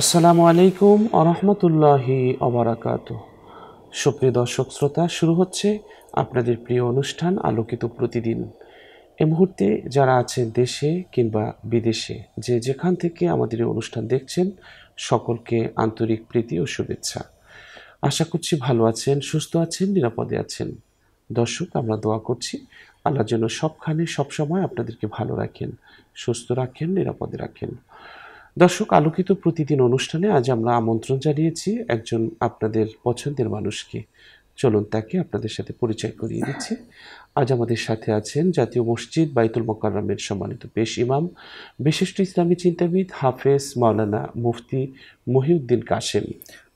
আসসালামু আলাইকুম আরহামতুল্লাহি অবরাকাত সুপ্রিয় দর্শক শ্রোতা, শুরু হচ্ছে আপনাদের প্রিয় অনুষ্ঠান আলোকিত প্রতিদিন। এ মুহূর্তে যারা আছেন দেশে কিংবা বিদেশে, যে যেখান থেকে আমাদের এই অনুষ্ঠান দেখছেন, সকলকে আন্তরিক প্রীতি ও শুভেচ্ছা। আশা করছি ভালো আছেন, সুস্থ আছেন, নিরাপদে আছেন। দর্শক, আমরা দোয়া করছি, আল্লাহ যেন সবখানে সবসময় আপনাদেরকে ভালো রাখেন, সুস্থ রাখেন, নিরাপদে রাখেন। দর্শক আলোকিত প্রতিদিন অনুষ্ঠানে আজ আমরা আমন্ত্রণ জানিয়েছি একজন আপনাদের পছন্দের মানুষকে। চলুন তাকে আপনাদের সাথে পরিচয় করিয়ে দিচ্ছি। আজ আমাদের সাথে আছেন জাতীয় মসজিদ বাইতুল মোকাররমের সম্মানিত পেশ ইমাম বিশিষ্ট ইসলামী চিন্তাবিদ হাফেজ মাওলানা মুফতি মহিউদ্দিন কাশেম।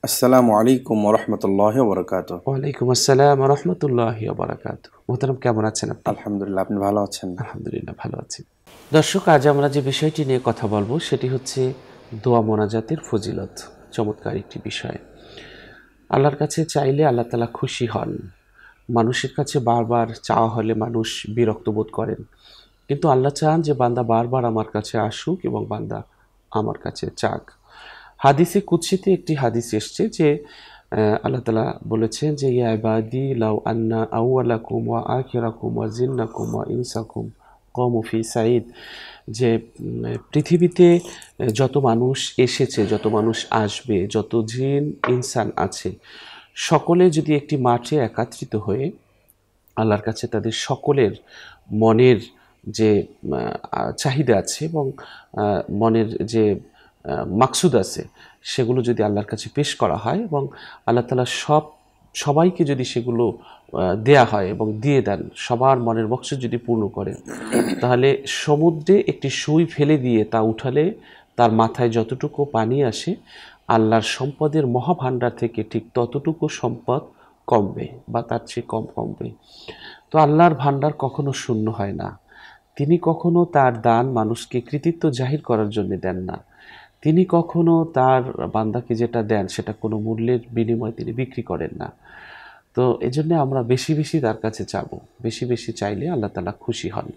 আসসালামু আলাইকুম রহমতুল্লাহ বরকাত ওয়ালাইকুম আসসালাম রহমতুল্লাহ বারাকাত মোহতারাম কেমন আছেন আপনি? আলহামদুলিল্লাহ আপনি ভালো আছেন? আলহামদুলিল্লাহ ভালো আছি। দর্শক, আজ আমরা যে বিষয়টি নিয়ে কথা বলব সেটি হচ্ছে দোয়া মোনাজাতের ফজিলত। চমৎকার একটি বিষয়। আল্লাহর কাছে চাইলে আল্লাহ তালা খুশি হন। মানুষের কাছে বারবার চাওয়া হলে মানুষ বিরক্ত বোধ করেন। কিন্তু আল্লাহ চান যে বান্দা বারবার আমার কাছে আসুক এবং বান্দা আমার কাছে চাক। হাদিসে কুৎসিতে একটি হাদিস এসছে যে আল্লাহ তালা বলেছেন যে, ইয়া ইবাদি লাউ আন্না আউয়ালাকুম ওয়া আখিরাকুম ওয়া জিন্নাকুম ওয়া ইনসাকুম। কম ফি সাইদ, যে পৃথিবীতে যত মানুষ এসেছে, যত মানুষ আসবে, যত জিন, ইনসান আছে, সকলে যদি একটি মাঠে একাত্রিত হয়ে আল্লাহর কাছে তাদের সকলের মনের যে চাহিদা আছে এবং মনের যে মাকসুদ আছে, সেগুলো যদি আল্লাহর কাছে পেশ করা হয় এবং আল্লাহ তালা সব, সবাইকে যদি সেগুলো দেয়া হয় এবং দিয়ে দেন। সবার মনের বক্সে যদি পূর্ণ করে তাহলে সমুদ্রে একটি সুই ফেলে দিয়ে তা উঠালে তার মাথায় যতটুকু পানি আসে, আল্লাহর সম্পদের মহাভাণ্ডার থেকে ঠিক ততটুকু সম্পদ কমবে বা তার চেয়ে কম কমবে। তো আল্লাহর ভাণ্ডার কখনো শূন্য হয় না। তিনি কখনো তার দান মানুষকে কৃতিত্ব জাহির করার জন্য দেন না। তিনি কখনো তার বান্দাকে যেটা দেন, সেটা কোনো মূল্যের বিনিময়ে তিনি বিক্রি করেন না। তো এজন্য আমরা বেশি বেশি তার কাছে যাব বেশি বেশি চাইলে আল্লাহ তালা খুশি হন।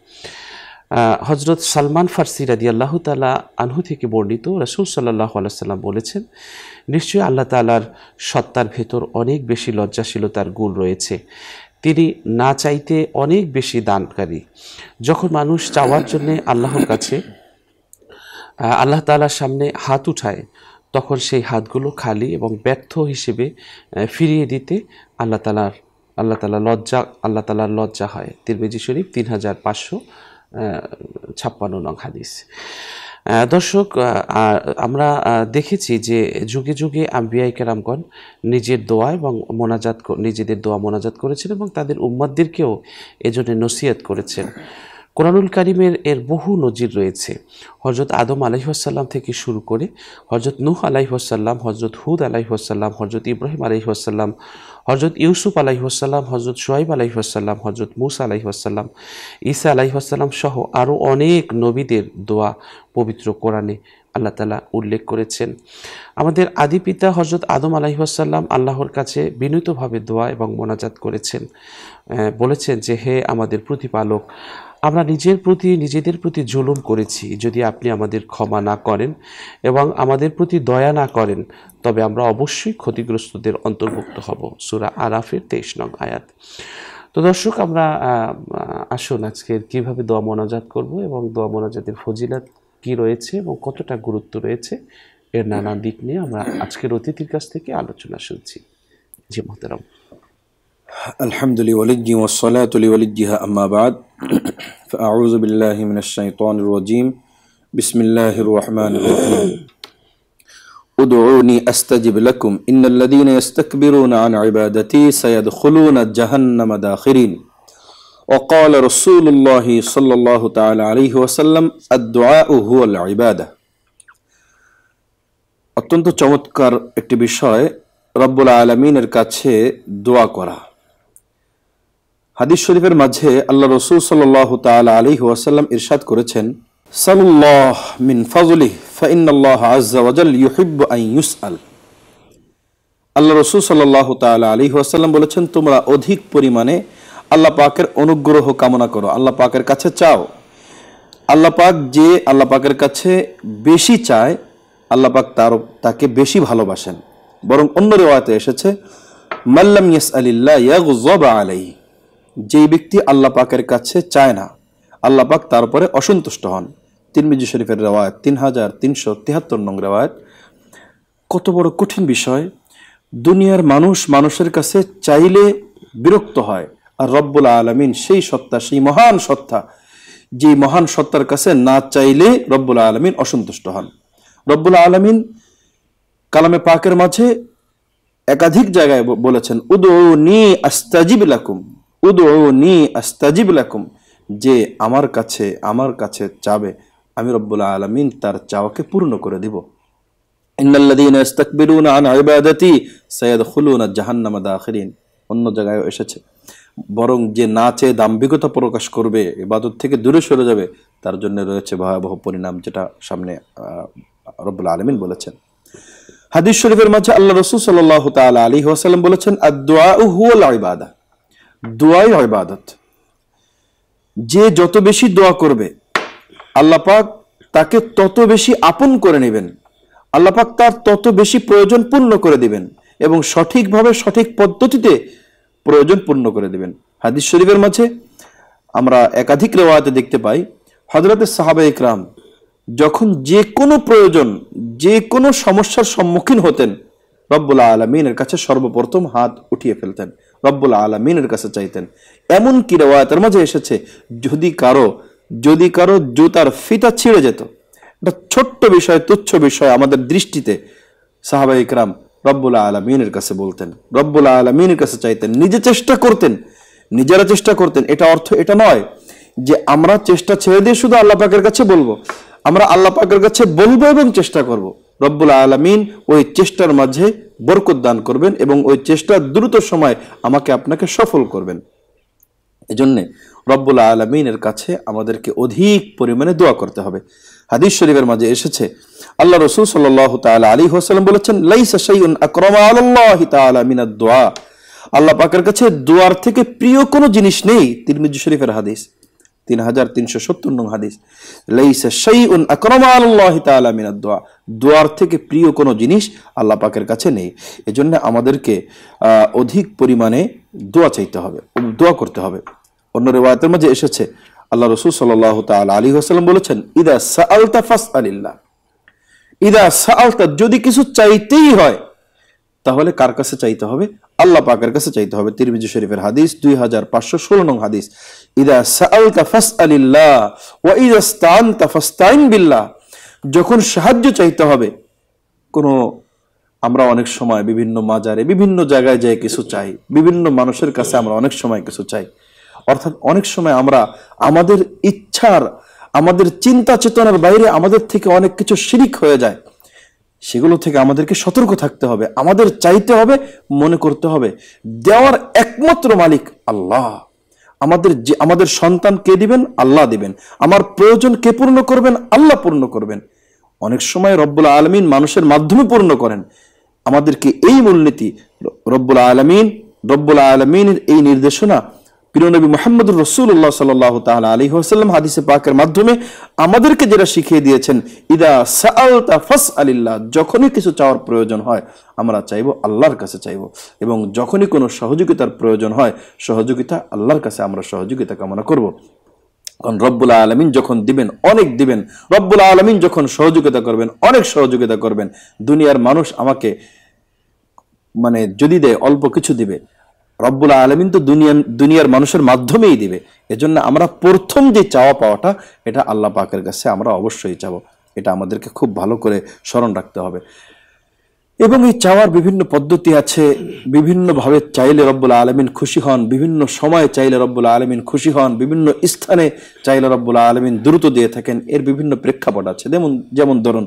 হজরত সালমান ফার্সি রাদি আল্লাহ তালা আনহু থেকে বর্ণিত রসুল সাল্লাহ আলাইসাল্লাম বলেছেন, নিশ্চয়ই আল্লাহ তালার সত্তার ভেতর অনেক বেশি লজ্জাশীলতার গুণ রয়েছে। তিনি না চাইতে অনেক বেশি দানকারী। যখন মানুষ চাওয়ার জন্যে আল্লাহর কাছে আল্লাহ তালার সামনে হাত উঠায় তখন সেই হাতগুলো খালি এবং ব্যর্থ হিসেবে ফিরিয়ে দিতে আল্লাহ তালার, আল্লাহ তালা লজ্জা, আল্লাহ তালার লজ্জা হয়। তিরমিজি শরীফ তিন হাজার পাঁচশো ছাপ্পান্ন নং হাদিস। দর্শক আমরা দেখেছি যে যুগে যুগে আম্বিয়াই কেরামগণ নিজের দোয়া এবং মোনাজাত নিজেদের দোয়া মোনাজাত করেছেন এবং তাদের উম্মাদদেরকেও এজন্য নসিহত করেছেন। কোরআনুল কারিমের এর বহু নজির রয়েছে। হজরত আদম আলাইহাসাল্লাম থেকে শুরু করে হজরত নূহ আলাইহাসাল্লাম হজরত হুদ আলাইহাসাল্লাম হজরত ইব্রাহিম আলাইহাসাল্লাম হজরত ইউসুফ আলাইহাসাল্লাম হজরত সোহাইব আলাইহাসাল্লাম হজরত মুসা আলাইহাসাল্লাম ঈসা আলাইহাসাল্লাম সহ আরও অনেক নবীদের দোয়া পবিত্র কোরআনে আল্লাহ তালা উল্লেখ করেছেন। আমাদের আদি পিতা হজরত আদম আলাইহাসাল্লাম আল্লাহর কাছে বিনীতভাবে দোয়া এবং মোনাজাত করেছেন। বলেছেন যে, হে আমাদের প্রতিপালক আমরা নিজের প্রতি, নিজেদের প্রতি জুলুম করেছি। যদি আপনি আমাদের ক্ষমা না করেন এবং আমাদের প্রতি দয়া না করেন, তবে আমরা অবশ্যই ক্ষতিগ্রস্তদের অন্তর্ভুক্ত হব। সুরা আরাফের তেইশ নং আয়াত। তো দর্শক, আমরা আসুন আজকের কীভাবে দোয়া মোনাজাত করব এবং দোয়া মোনাজাতের ফজিলাত কি রয়েছে এবং কতটা গুরুত্ব রয়েছে, এর নানা দিক নিয়ে আমরা আজকের অতিথির কাছ থেকে আলোচনা শুনছি। জি, মোহতারাম। الحمد لولي والصلاة لوليها أما بعد فأعوذ بالله من الشيطان الرجيم بسم الله الرحمن الرحيم ادعوني أستجب لكم إن الذين يستكبرون عن عبادتي سيدخلون جهنم داخرين وقال رسول الله صلى الله تعالى عليه وسلم الدعاء هو العبادة অত্যন্ত চমৎকার একটি বিষয় রব্বুল আলমিনের কাছে দোয়া করা হাদিস শরীফের মাঝে আল্লাহ রসুল সাল্লাহ তাআলা আলাইহি ওয়াসাল্লাম ইরশাদ করেছেন সাল্লাহ মিন ফাজলিহ ফাইনাল্লাহ আজ্জা ওয়াজাল ইউহিব্বু আন ইউসআল। আল্লাহ রসুল সাল্লাহ তাআলা আলাইহি ওয়াসাল্লাম বলেছেন, তোমরা অধিক পরিমাণে আল্লাহ পাকের অনুগ্রহ কামনা করো, আল্লাহ পাকের কাছে চাও। আল্লাহ পাক যে আল্লাহ পাকের কাছে বেশি চায়, আল্লাহ পাক তার, তাকে বেশি ভালোবাসেন। বরং অন্য রেওয়াতে এসেছে মাল্লাম ইয়াস আলিল্লাহ ইয়াগযবা আলাইহি। যেই ব্যক্তি আল্লাহ পাকের কাছে চায় না, আল্লাহ পাক তার উপরে অসন্তুষ্ট হন। তিরমিজি শরীফের রেওয়ায়ত তিন হাজার তিনশো তিহাত্তর নং রেওয়ায়ত। কত বড় কঠিন বিষয়। দুনিয়ার মানুষ মানুষের কাছে চাইলে বিরক্ত হয়, আর রব্বুল আলমিন সেই সত্তা, সেই মহান সত্তা যে মহান সত্তার কাছে না চাইলে রব্বুল আলমিন অসন্তুষ্ট হন। রব্বুল আলমিন কালামে পাকের মাঝে একাধিক জায়গায় বলেছেন উদো নি আস্তাজিব লাকুম। উদো নি আস্তাজিব লাকুম, যে আমার কাছে আমার কাছে চাবে আমি রব্বুল আলমিন তার চাওয়াকে পূর্ণ করে দিব। ইন্নাল্লাযীনা ইস্তাকবিরুনা আন ইবাদাতি জাহান্নামা দাখিরিন। অন্য জায়গায় এসেছে। বরং যে নাচে দাম্ভিকতা প্রকাশ করবে, ইবাদত থেকে দূরে সরে যাবে, তার জন্য রয়েছে ভয়াবহ পরিণাম, যেটা সামনে রব্বুল আলমিন বলেছেন। হাদিস শরীফের মাঝে আল্লাহ রসুল সাল্লাহ তাআলা আলাইহি ওয়াসাল্লাম বলেছেন আদ-দুআ হুয়াল ইবাদা। দোয়াই হয় ইবাদত। যে যত বেশি দোয়া করবে, আল্লাহ পাক তাকে তত বেশি আপন করে নেবেন। আল্লাহ পাক তার তত বেশি প্রয়োজন পূর্ণ করে দিবেন এবং সঠিকভাবে সঠিক পদ্ধতিতে প্রয়োজন পূর্ণ করে দিবেন। হাদিস শরীফের মাঝে আমরা একাধিক রেওয়ায়তে দেখতে পাই হজরতের সাহাবে ইকরাম যখন যে কোনো প্রয়োজন, যে কোনো সমস্যার সম্মুখীন হতেন রব্বুল আলমিনের কাছে সর্বপ্রথম হাত উঠিয়ে ফেলতেন। রব্বুল আলমিনের কাছে চাইতেন। এমন কি রেওয়ায়তের মাঝে এসেছে, যদি কারও যদি কারও জুতার ফিতা ছিঁড়ে যেত। একটা ছোট্ট বিষয়, তুচ্ছ বিষয় আমাদের দৃষ্টিতে সাহাবা ইকরাম রব্বুল আলমিনের কাছে বলতেন। রব্বুল আলমিনের কাছে চাইতেন, নিজে চেষ্টা করতেন, নিজেরা চেষ্টা করতেন। এটা অর্থ, এটা নয় যে আমরা চেষ্টা ছেড়ে দিয়ে শুধু আল্লাহ পাকের কাছে বলব। আমরা আল্লাহ পাকের কাছে বলব এবং চেষ্টা করব। রব্বুল আলমিন ওই চেষ্টার মাঝে বরকত দান করবেন এবং ওই চেষ্টা দ্রুত সময় আমাকে আপনাকে সফল করবেন। এজন্যে রব্বুল আলমিনের কাছে আমাদেরকে অধিক পরিমাণে দোয়া করতে হবে। হাদিস শরীফের মাঝে এসেছে, আল্লাহ রসুল সাল্লাহ তাআলা আলী হোসালাম বলেছেন দোয়া। আল্লাহ পাকের কাছে দোয়ার থেকে প্রিয় কোনো জিনিস নেই, তিরমিজি শরীফের হাদিস, তিন হাজার তিনশো সত্তর নং হাদিস। লাইসা আকরামা আলাল্লাহি তাআলা মিনাদ দোয়া। দোয়ার থেকে প্রিয় কোনো জিনিস আল্লাহ পাকের কাছে নেই। এজন্য আমাদেরকে অধিক পরিমাণে দোয়া চাইতে হবে, দোয়া করতে হবে। অন্য রেওয়ায়তের মাঝে এসেছে, আল্লাহ রসুল সাল্লাহ তাআলা আলী হাসাল্লাম বলেছেন, ইদা সাআলতা ফাসআলিল্লাহ। ইদা সাআলতা, যদি কিছু চাইতেই হয়, তাহলে কার কাছে চাইতে হবে? আল্লাহ পাকের কাছে চাইতে হবে। তিরমিজি শরীফের হাদিস, দুই হাজার পাঁচশো ষোলো নং হাদিস। ইদা সাআলতা ফাসআলিল্লাহ ওয়া ইদা ইসতাআনতা ফাসতাইন বিল্লাহ। যখন সাহায্য চাইতে হবে, কোনো আমরা অনেক সময় বিভিন্ন মাজারে, বিভিন্ন জায়গায় যাই কিছু চাই, বিভিন্ন মানুষের কাছে আমরা অনেক সময় কিছু চাই। অর্থাৎ অনেক সময় আমরা আমাদের ইচ্ছার, আমাদের চিন্তা চেতনার বাইরে আমাদের থেকে অনেক কিছু শিরিক হয়ে যায়। সেগুলো থেকে আমাদেরকে সতর্ক থাকতে হবে, আমাদের চাইতে হবে, মনে করতে হবে, দেওয়ার একমাত্র মালিক আল্লাহ। আমাদের যে, আমাদের সন্তান কে দিবেন? আল্লাহ দিবেন। আমার প্রয়োজন কে পূর্ণ করবেন? আল্লাহ পূর্ণ করবেন। অনেক সময় রব্বুল আলমিন মানুষের মাধ্যমে পূর্ণ করেন। আমাদেরকে এই মূলনীতি, রব্বুল আলমিন, রব্বুল আলমিনের এই নির্দেশনা প্রিয়নবী মোহাম্মদুর রসুল্লাহ সাল্লাহ তাআলা আলী ওয়াসাল্লাম হাদিসে পাকের মাধ্যমে আমাদেরকে যেটা শিখিয়ে দিয়েছেন, ইদা সাআলতা ফাস আলিল্লাহ যখনই কিছু চাওয়ার প্রয়োজন হয়, আমরা চাইব আল্লাহর কাছে চাইব। এবং যখনই কোনো সহযোগিতার প্রয়োজন হয়, সহযোগিতা আল্লাহর কাছে আমরা সহযোগিতা কামনা করব। কারণ রব্বুল আলমিন যখন দিবেন, অনেক দিবেন। রব্বুল আলমিন যখন সহযোগিতা করবেন, অনেক সহযোগিতা করবেন। দুনিয়ার মানুষ আমাকে মানে যদি দেয়, অল্প কিছু দিবে। রব্বুল আলমিন তো দুনিয়া, দুনিয়ার মানুষের মাধ্যমেই দিবে। এজন্য আমরা প্রথম যে চাওয়া পাওয়াটা, এটা আল্লাহ পাকের কাছে আমরা অবশ্যই চাবো। এটা আমাদেরকে খুব ভালো করে স্মরণ রাখতে হবে। এবং এই চাওয়ার বিভিন্ন পদ্ধতি আছে। বিভিন্নভাবে চাইলে রব্বুল আলমিন খুশি হন, বিভিন্ন সময়ে চাইলে রব্বুল আলমিন খুশি হন, বিভিন্ন স্থানে চাইলে রব্বুল আলমিন দ্রুত দিয়ে থাকেন, এর বিভিন্ন প্রেক্ষাপট আছে। যেমন যেমন ধরুন,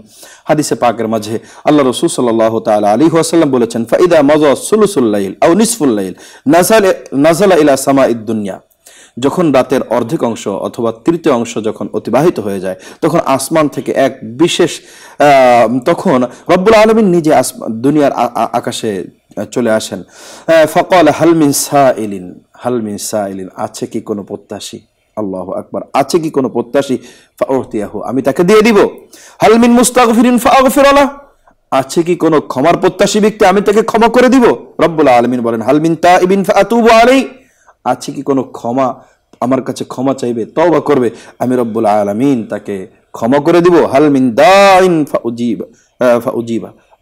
হাদিসে পাকের মাঝে আল্লাহ রসুল সাল্লাহ তালা আলী আসাল্লাম বলেছেন, ফাইদা মজা সুলুসুল্লাইল আউ নিসফুল্লাইল নাজালে, নাজালা ইলা সামা ইদ্দুনিয়া যখন রাতের অর্ধেক অংশ অথবা তৃতীয় অংশ যখন অতিবাহিত হয়ে যায়, তখন আসমান থেকে এক বিশেষ তখন রব্বুল আলমিন নিজে দুনিয়ার আকাশে চলে আসেন। ফকল হালমিন সা ইলিন হালমিন সা ইলিন আছে কি কোনো প্রত্যাশী? আল্লাহ আকবার। আছে কি কোনো প্রত্যাশী? ফাউতিয়াহু। আমি তাকে দিয়ে দিব। হালমিন মুস্তাগফিরিন? ফাগফিরালা আছে কি কোনো ক্ষমার প্রত্যাশী ব্যক্তি আমি তাকে ক্ষমা করে দিব? রব্বুল আলমিন বলেন হালমিন তাইবিন? ফাতুবু আলাই আছে কি কোনো ক্ষমা? আমার কাছে ক্ষমা চাইবে, তওবা করবে। আমি রব্বুল আলামিন তাকে ক্ষমা করে দিব। হালমিন দাইন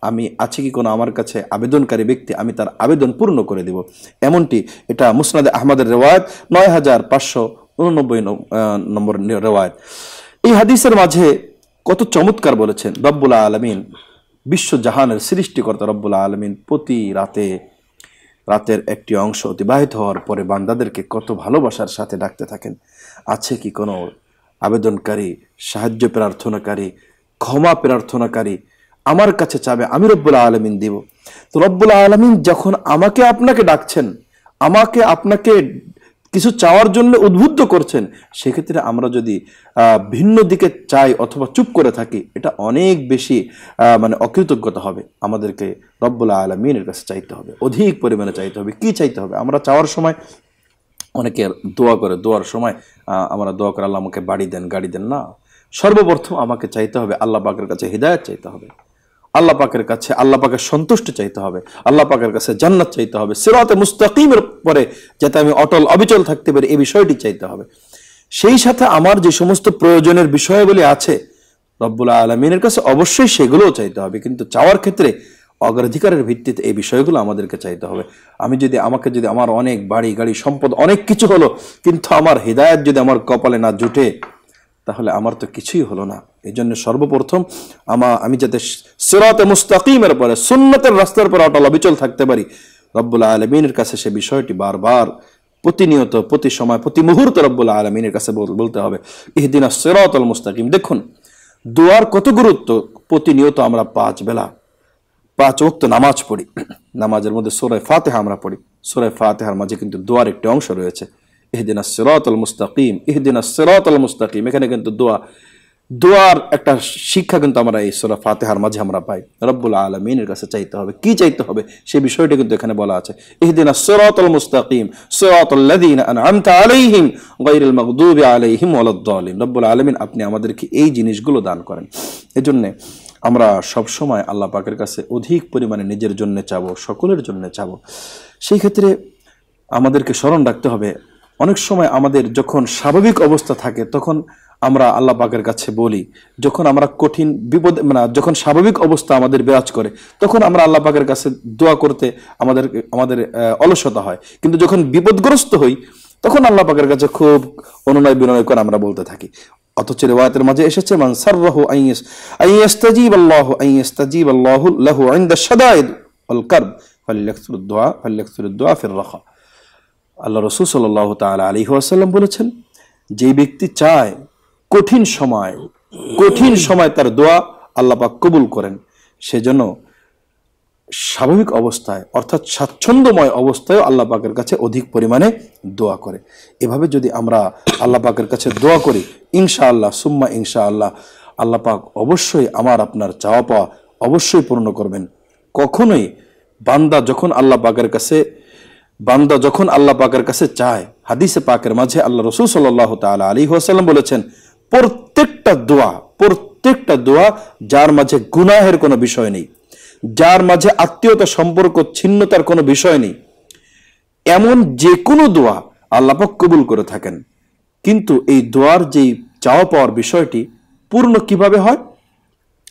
আমি, আছে কি কোনো আমার কাছে আবেদনকারী ব্যক্তি, আমি তার আবেদন পূর্ণ করে দিব। এমনটি, এটা মুসনাদে আহমদের রেওয়ায়ত নয় হাজার পাঁচশো উননব্বই নম্বর রেওয়ায়ত। এই হাদিসের মাঝে কত চমৎকার বলেছেন, রব্বুল আলমিন, বিশ্ব জাহানের সৃষ্টিকর্তা রব্বুল আলমিন প্রতি রাতে রাতের একটি অংশ অতিবাহিত হওয়ার পরে বান্দাদেরকে কত ভালোবাসার সাথে ডাকতে থাকেন? আছে কি কোনো আবেদনকারী, সাহায্য প্রার্থনাকারী, ক্ষমা প্রার্থনাকারী? আমার কাছে চাবে আমি রব্বুল্লা আলমিন দিব। তো রব্বুল্লা আলমিন যখন আমাকে আপনাকে ডাকছেন, আমাকে আপনাকে কিছু চাওয়ার জন্য উদ্বুদ্ধ করছেন, সেক্ষেত্রে আমরা যদি ভিন্ন দিকে চাই অথবা চুপ করে থাকি, এটা অনেক বেশি মানে অকৃতজ্ঞতা হবে। আমাদেরকে রব্বুল আলমিনের কাছে চাইতে হবে, অধিক পরিমাণে চাইতে হবে। কি চাইতে হবে? আমরা চাওয়ার সময় অনেকে দোয়া করে, দোয়ার সময় আমরা দোয়া করে, আল্লাহ আমাকে বাড়ি দেন, গাড়ি দেন। না, সর্বপ্রথম আমাকে চাইতে হবে, আল্লাহ পাকের কাছে হৃদায়ত চাইতে হবে। আল্লাহ পাকের কাছে, আল্লাহ পাকের সন্তুষ্ট চাইতে হবে। আল্লাহ পাকের কাছে জান্নাত চাইতে হবে। সিরাতে মুস্তাকিমের পরে যাতে আমি অটল, অবিচল থাকতে পারি, এই বিষয়টি চাইতে হবে। সেই সাথে আমার যে সমস্ত প্রয়োজনের বিষয়গুলি আছে, রব্বুল আলমিনের কাছে অবশ্যই সেগুলোও চাইতে হবে। কিন্তু চাওয়ার ক্ষেত্রে অগ্রাধিকারের ভিত্তিতে এই বিষয়গুলো আমাদেরকে চাইতে হবে। আমি যদি, আমাকে যদি আমার অনেক বাড়ি, গাড়ি, সম্পদ, অনেক কিছু হলো, কিন্তু আমার হৃদায়ত যদি আমার কপালে না জুটে, তাহলে আমার তো কিছুই হলো না। এই জন্য সর্বপ্রথম আমা, আমি যাতে সিরাতে মুস্তাকিমের পরে, সুন্নতের রাস্তার পর অটল, অবিচল থাকতে পারি রব্বুল আলমিনের কাছে সে বিষয়টি বারবার প্রতিনিয়ত, প্রতি সময়, প্রতি মুহূর্তে রব্বুল আলমিনের কাছে বলতে হবে। ইহদিনা সিরাতল মুস্তাকিম। দেখুন, দোয়ার কত গুরুত্ব, প্রতিনিয়ত আমরা পাঁচ বেলা, পাঁচ ওয়াক্ত নামাজ পড়ি। নামাজের মধ্যে সোরায় ফাতেহা আমরা পড়ি। সোরায় ফাতেহার মাঝে কিন্তু দোয়ার একটি অংশ রয়েছে। ইহদিনা সিরাতাল মুস্তাকিম। ইহদিনা সিরাতাল মুস্তাকিম। এখানে কিন্তু দোয়া দোয়ার একটা শিক্ষা কিন্তু আমরা এই সোরা ফাতেহার মাঝে আমরা পাই। রব্বুল আলমিনের কাছে চাইতে হবে। কি চাইতে হবে? সেই বিষয়টি কিন্তু এখানে বলা আছে। ইহদিনা সিরাতাল মুস্তাকিম, সিরাতাল আনআমতা আলাইহিম গায়রিল মাগদুবি আলাইহিম ওয়ালাদ-দালিন। রব্বুল আলামিন, আপনি আমাদেরকে এই জিনিসগুলো দান করেন। এজন্য আমরা সব সময় আল্লাহ পাকের কাছে অধিক পরিমাণে নিজের জন্য চাব, সকলের জন্য চাবো। সেই ক্ষেত্রে আমাদেরকে স্মরণ রাখতে হবে। অনেক সময় আমাদের যখন স্বাভাবিক অবস্থা থাকে, তখন আমরা আল্লাহ পাকের কাছে বলি, যখন আমরা কঠিন বিপদ মানে যখন স্বাভাবিক অবস্থা আমাদের বিরাজ করে, তখন আমরা আল্লাহ পাকের কাছে দোয়া করতে আমাদের আমাদের অলসতা হয়। কিন্তু যখন বিপদগ্রস্ত হই, তখন আল্লাহ পাকের কাছে খুব অনুনয় বিনয় করে আমরা বলতে থাকি। অথচ রিওয়ায়াতের মাঝে এসেছে, মান সাররাহু আইয়াস আইয়াস্তাজিব আল্লাহু আইয়াস্তাজিব আল্লাহু লাহু ইনদা শাদাইদ ওয়াল কারব ফালইয়াকসুরুদ দুআ ফির রাখা। আল্লাহ রসুল সাল্লাহ তাআলা আলাইহি ওয়াসাল্লাম বলেছেন, যে ব্যক্তি চায় কঠিন সময় কঠিন সময় তার দোয়া আল্লাহ পাক কবুল করেন। সেজন্য স্বাভাবিক অবস্থায়, অর্থাৎ স্বাচ্ছন্দ্যময় অবস্থায় আল্লাহ পাকের কাছে অধিক পরিমাণে দোয়া করে। এভাবে যদি আমরা আল্লাহ পাকের কাছে দোয়া করি ইনশা আল্লাহ সুম্মা ইনশা আল্লাহ আল্লাহ পাক অবশ্যই আমার আপনার চাওয়া পাওয়া অবশ্যই পূর্ণ করবেন। কখনোই বান্দা যখন আল্লাহ পাকের কাছে, বান্দা যখন আল্লাহ পাকের কাছে চায়, হাদিসে পাকের মাঝে আল্লাহ রসুল সাল্লাহ তাআলা আলী ওয়াসাল্লাম বলেছেন প্রত্যেকটা দোয়া প্রত্যেকটা দোয়া যার মাঝে গুনাহের কোনো বিষয় নেই, যার মাঝে আত্মীয়তা সম্পর্ক ছিন্নতার কোনো বিষয় নেই, এমন যে কোনো দোয়া আল্লাপাক কবুল করে থাকেন। কিন্তু এই দোয়ার যেই চাওয়া পাওয়ার বিষয়টি পূর্ণ কীভাবে হয়?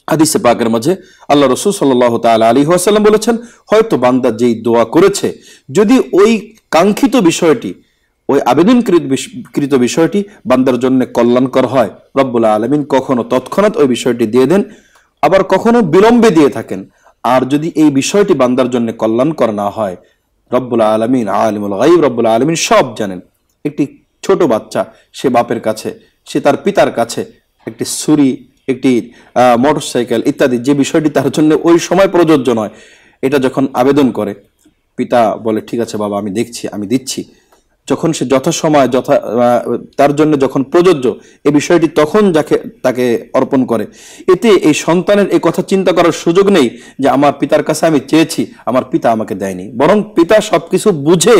হাদিসে পাকের মাঝে আল্লাহ রসুল সাল্লাহ তাল আলী ওয়াসাল্লাম বলেছেন, হয়তো বান্দা যেই দোয়া করেছে, যদি ওই কাঙ্ক্ষিত বিষয়টি ওই আবেদনকৃত বিষ- কৃত বিষয়টি বান্দার জন্য কল্যাণকর হয়। রব্বুল আলমিন কখনো তৎক্ষণাৎ ওই বিষয়টি দিয়ে দেন, আবার কখনো বিলম্বে দিয়ে থাকেন। আর যদি এই বিষয়টি বান্দার জন্য কল্যাণকর না হয়, রব্বুল আলমিন, আলিমুল গাইব রব্বুল আলমিন সব জানেন। একটি ছোট বাচ্চা, সে বাপের কাছে, সে তার পিতার কাছে একটি ছুরি, একটি মোটরসাইকেল ইত্যাদি যে বিষয়টি তার জন্য ওই সময় প্রযোজ্য নয়, এটা যখন আবেদন করে, পিতা বলে, ঠিক আছে বাবা, আমি দেখছি, আমি দিচ্ছি। যখন সে যথাসময় যথা তার জন্য যখন প্রযোজ্য এই বিষয়টি তখন যাকে, তাকে অর্পণ করে। এতে এই সন্তানের এই কথা চিন্তা করার সুযোগ নেই যে আমার পিতার কাছে আমি চেয়েছি, আমার পিতা আমাকে দেয়নি। বরং পিতা সবকিছু বুঝে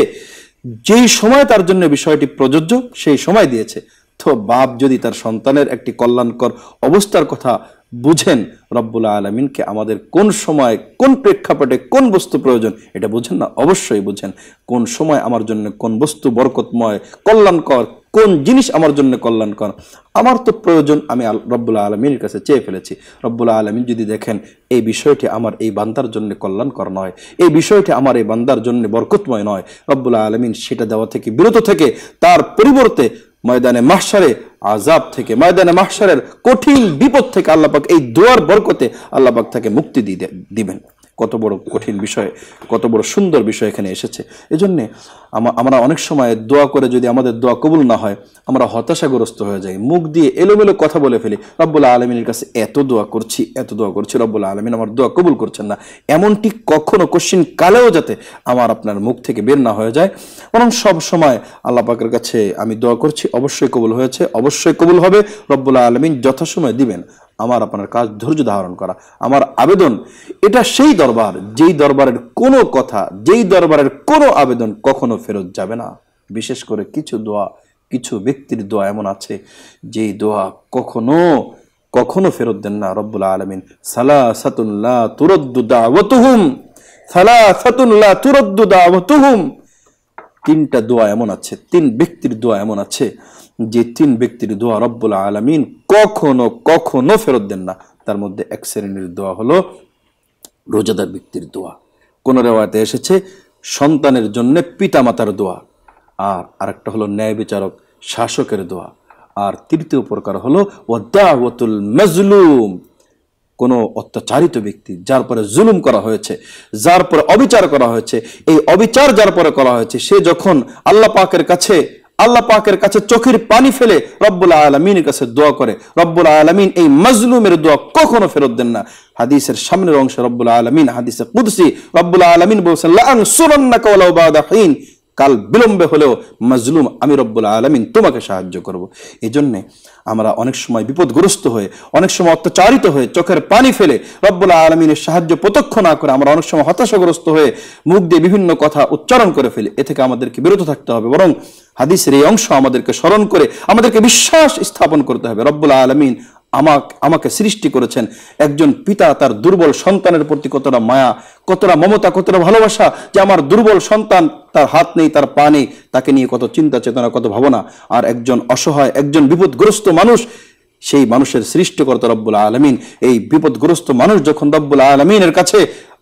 যেই সময় তার জন্য বিষয়টি প্রযোজ্য, সেই সময় দিয়েছে। তো বাপ যদি তার সন্তানের একটি কল্যাণকর অবস্থার কথা বুঝেন রব্বুল আলমিনকে আমাদের কোন সময় কোন প্রেক্ষাপটে কোন বস্তু প্রয়োজন এটা বুঝেন না? অবশ্যই বুঝেন। কোন সময় আমার জন্য কোন বস্তু বরকতময়, কল্যাণকর, কোন জিনিস আমার জন্য কল্যাণকর, আমার তো প্রয়োজন আমি রব্বুল আলমীর কাছে চেয়ে ফেলেছি। রব্বুল আলমিন যদি দেখেন এই বিষয়টি আমার এই বান্দার জন্য কল্যাণকর নয়, এই বিষয়টি আমার এই বান্দার জন্য বরকতময় নয়, রব্বুল আলমিন সেটা দেওয়া থেকে বিরত থেকে তার পরিবর্তে ময়দানে মাহসারে আজাব থেকে, ময়দানে মাহসারের কঠিন বিপদ থেকে আল্লাপাক এই দোয়ার বরকতে আল্লাপাক তাকে মুক্তি দিবেন। কত বড় কঠিন বিষয়, কত বড় সুন্দর বিষয় এখানে এসেছে। এজন্যে আমা- আমরা অনেক সময় দোয়া করে যদি আমাদের দোয়া কবুল না হয়, আমরা হতাশাগ্রস্ত হয়ে যাই। মুখ দিয়ে এলোমেলো কথা বলে ফেলি রব্বুল্লাহ আলমিনের কাছে এত দোয়া করছি, এত দোয়া করছি রব্বুল্লাহ আলমিন আমার দোয়া কবুল করছেন না। এমনটি কখনো কোশ্চিন কালেও যাতে আমার আপনার মুখ থেকে বের না হয়ে যায়। বরং সব সময় আল্লাহ পাকের কাছে আমি দোয়া করছি, অবশ্যই কবুল হয়েছে, অবশ্যই কবুল হবে রব্বুল্লাহ আলমিন যথাসময় দিবেন। আমার আপনার কাজ ধৈর্য ধারণ করা। আমার আবেদন, এটা সেই দরবার, যেই দরবারের কোনো কথা, যেই দরবারের কোনো আবেদন কখনো ফেরত যাবে না। বিশেষ করে কিছু দোয়া, কিছু ব্যক্তির দোয়া এমন আছে, যেই দোয়া কখনো কখনো ফেরত দেন না রব্বুল আলমিন। সালা সাতুল্লাহ তুরদ্দু দাওয়াতুহুম সালা সাতুল্লাহ তুরদ্দু দাওয়াতুহুম। তিনটা দোয়া এমন আছে, তিন ব্যক্তির দোয়া এমন আছে যে তিন ব্যক্তির দোয়া রব্বুল আলমিন কখনো কখনো ফেরত দেন না। তার মধ্যে এক শ্রেণির দোয়া হলো রোজাদার ব্যক্তির দোয়া। কোনো রেওয়াতে এসেছে, সন্তানের জন্য পিতামাতার দোয়া। আর আরেকটা হলো ন্যায় বিচারক শাসকের দোয়া। আর তৃতীয় প্রকার হলো ওয়াদাওয়াতুল মাজলুম কোন অত্যাচারিত ব্যক্তি, যার পরে জুলুম করা হয়েছে, যার পরে অবিচার করা হয়েছে, এই অবিচার যার পরে করা হয়েছে, সে যখন আল্লাহ পাকের কাছে, আল্লাহ পাকের কাছে চোখের পানি ফেলে রব্বুল আলমিনের কাছে দোয়া করে, রব্বুল আলমিন এই মজলুমের দোয়া কখনো ফেরত দেন না। হাদিসের সামনের অংশ রব্বুল আলমিন, হাদিসে কুদসি, রব্বুল আলমিন বলছেন কাল বিলম্বে হলেও মজলুম আমি রব্বুল আলমিন তোমাকে সাহায্য করব। এই জন্যে আমরা অনেক সময় বিপদগ্রস্ত হয়ে, অনেক সময় অত্যাচারিত হয়ে চোখের পানি ফেলে রব্বুল আলমিনের সাহায্য প্রত্যক্ষ না করে আমরা অনেক সময় হতাশাগ্রস্ত হয়ে মুখ দিয়ে বিভিন্ন কথা উচ্চারণ করে ফেলি। এ থেকে আমাদেরকে বিরত থাকতে হবে বরং হাদিসের এই অংশ আমাদেরকে স্মরণ করে আমাদেরকে বিশ্বাস স্থাপন করতে হবে। রব্বুল আলমিন আমাকে আমাকে সৃষ্টি করেছেন। একজন পিতা তার দুর্বল সন্তানের প্রতি কতটা মায়া, কতটা মমতা, কতটা ভালোবাসা যে আমার দুর্বল সন্তান তার হাত নেই, তার পা নেই, তাকে নিয়ে কত চিন্তা চেতনা, কত ভাবনা। আর একজন অসহায়, একজন বিপদগ্রস্ত মানুষ, সেই মানুষের সৃষ্টিকর্তা রব্বুল আলমিন। এই বিপদগ্রস্ত মানুষ যখন রব্বুল আলমিনের কাছে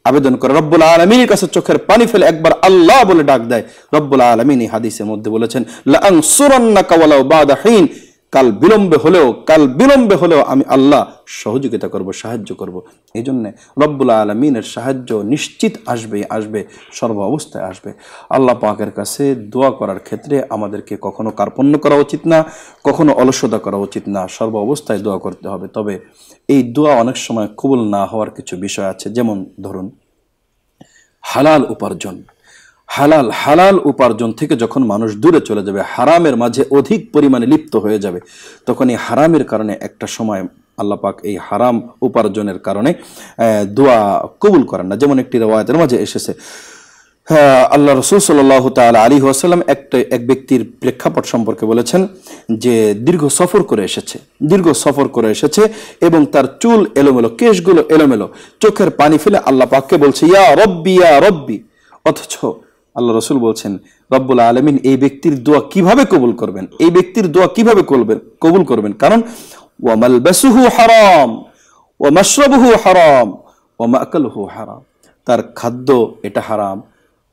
আবেদন করে, রব্বুল আলমিনের কাছে চোখের পানি ফেলে একবার আল্লাহ বলে ডাক দেয়, রব্বুল আলমিন এই হাদিসের মধ্যে বলেছেন, লাং সুরান্নাকা ওয়ালাউ বাদা হিন। কাল বিলম্বে হলেও, কাল বিলম্বে হলেও আমি আল্লাহ সহযোগিতা করব, সাহায্য করব। এই জন্যে রব্বুল আলমিনের সাহায্য নিশ্চিত আসবে আসবে, সর্ব অবস্থায় আসবে। আল্লাহ পাকের কাছে দোয়া করার ক্ষেত্রে আমাদেরকে কখনো কার্পণ্য করা উচিত না, কখনো অলসতা করা উচিত না, সর্ব অবস্থায় দোয়া করতে হবে। তবে এই দোয়া অনেক সময় কবুল না হওয়ার কিছু বিষয় আছে, যেমন ধরুন, হালাল উপার্জন। হালাল হালাল উপার্জন থেকে যখন মানুষ দূরে চলে যাবে, হারামের মাঝে অধিক পরিমাণে লিপ্ত হয়ে যাবে তখন এই হারামের কারণে একটা সময় আল্লাহ পাক এই হারাম উপার্জনের কারণে দোয়া কবুল করেন না। যেমন একটি রেওয়ায়তের মাঝে এসেছে আল্লাহ রসুল সাল্লাহ তাল আলী ওয়াসাল্লাম একটা, এক ব্যক্তির প্রেক্ষাপট সম্পর্কে বলেছেন যে দীর্ঘ সফর করে এসেছে, দীর্ঘ সফর করে এসেছে এবং তার চুল এলোমেলো, কেশগুলো এলোমেলো, চোখের পানি ফেলে আল্লাহ পাককে বলছে, ইয়া রব্বি ইয়া রব্বি। অথচ আল্লাহ রসুল বলছেন, রব্বুল আলমিন এই ব্যক্তির দোয়া কীভাবে কবুল করবেন? এই ব্যক্তির দোয়া কীভাবে করবেন? কবুল করবেন। কারণ ওয়ামাল বেসুহু হারাম ও মাসরবহু হারাম ও মাকালহু হারাম। তার খাদ্য এটা হারাম,